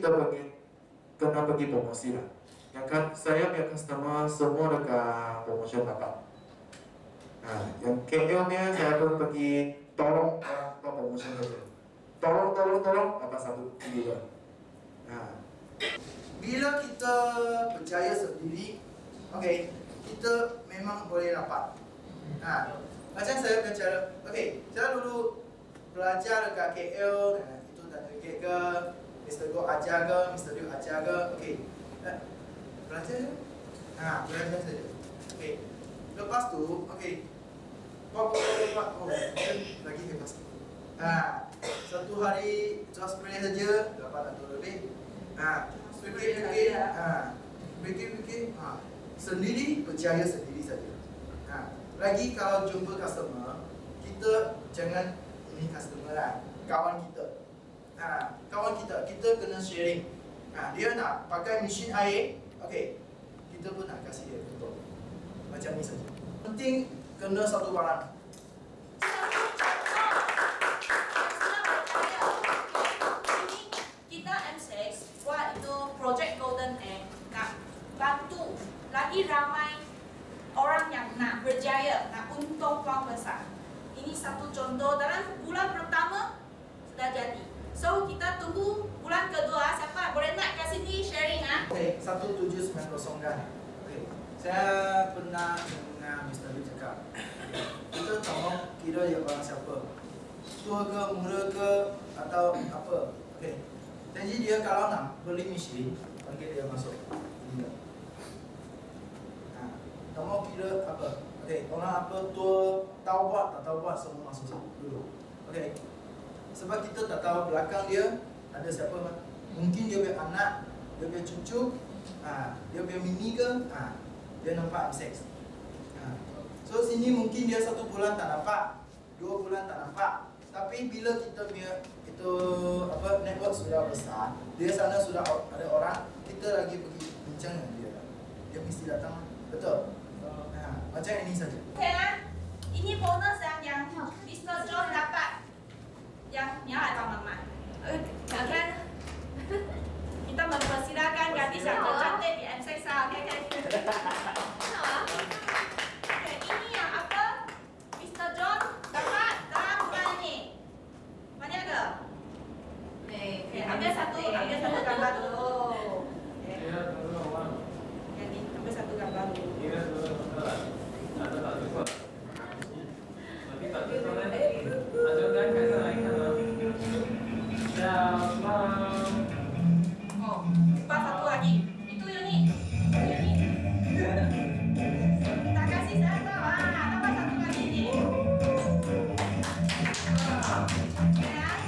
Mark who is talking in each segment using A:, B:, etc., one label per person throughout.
A: kita pergi kena pergi promosi lah. Yang kan saya punya customer semua dekat promotion dapat. Ha, yang KL ni saya pun pergi tolong orang dapat promotion saja. Tolong, tolong, tolong dapat satu juga. Ha.
B: Bila kita berjaya sendiri, okay, kita memang boleh dapat. Ha, macam saya bercara, okay, belajar dekat KL, eh, itu tak ada ke, Mr. Go ajar ke, Mr. Liu ajar ke, okay. Eh, belajar je. Ha, belajar saja. Okay. Lepas tu. Kau boleh dapat, oh, lagi hebat. Ha, satu hari just spray saja, dapat satu lebih. Ha, fikir-fikir, ha, fikir-fikir, ha, sendiri berjaya sendiri saja. Ha, lagi kalau jumpa customer, kita jangan ini customer lah, kawan kita. Ha, kawan kita, kita kena sharing. Ha, dia nak pakai mesin air, okey, kita pun nak kasih dia contoh. Macam ni saja. Penting kena satu barang.
C: Kita M6 buat itu project Golden Egg nak bantu lagi ramai orang yang nak berjaya, nak untung wang besar. Ini satu contoh dalam bulan pertama sudah jadi. So kita tunggu bulan kedua siapa boleh nak kat sini sharing ah.
B: Okey, 1790 kan. Okey. Saya pernah dengar Mr. Lee cakap, kita tolong kira dia orang siapa. Tua ke, muda ke, atau apa. Okey. Jadi dia kalau nak beli mesin, panggil dia masuk. Kamu kira apa? Okey, orang apa tua, tahu buat, tak tahu buat, semua masuk dulu. Okey. Sebab kita tak tahu belakang dia ada siapa. Mungkin dia punya anak, dia punya cucu, ha, dia punya mini ke, ha, dia nampak M6. Ha. So sini mungkin dia satu bulan tak nampak, dua bulan tak nampak. Tapi bila kita punya itu apa network sudah besar, dia sana sudah ada orang, kita lagi pergi bincang dengan dia. Dia mesti datang, betul? Macam ini saja.
C: Okay ah. Ini bonus yang yang Mr. John dapat. Yang ni lah Abang Mamat. Okay. Kita mempersilakan gadis yang tercantik di M6 lah. Okay, okay. Okay, ini yang apa? Mr. John dapat dalam bulan ini. Mana ke? Okay, ambil satu, ambil satu gambar dulu. Okay. Jadi, ambil satu gambar dulu. Oh, lepas satu lagi. Itu ni. Yang ni. Tak kasih saya tahu. Ah, tambah satu lagi ni. Ah.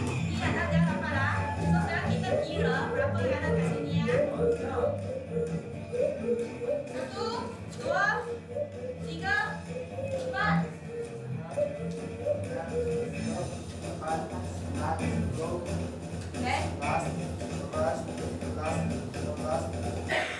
C: Ni ada dia dapat lah. So sekarang kita kira berapa yang ada kat sini ya. Satu, dua, tiga, empat.
B: Lepas, lepas, né?
C: Plástico,
B: plástico, plástico, plástico.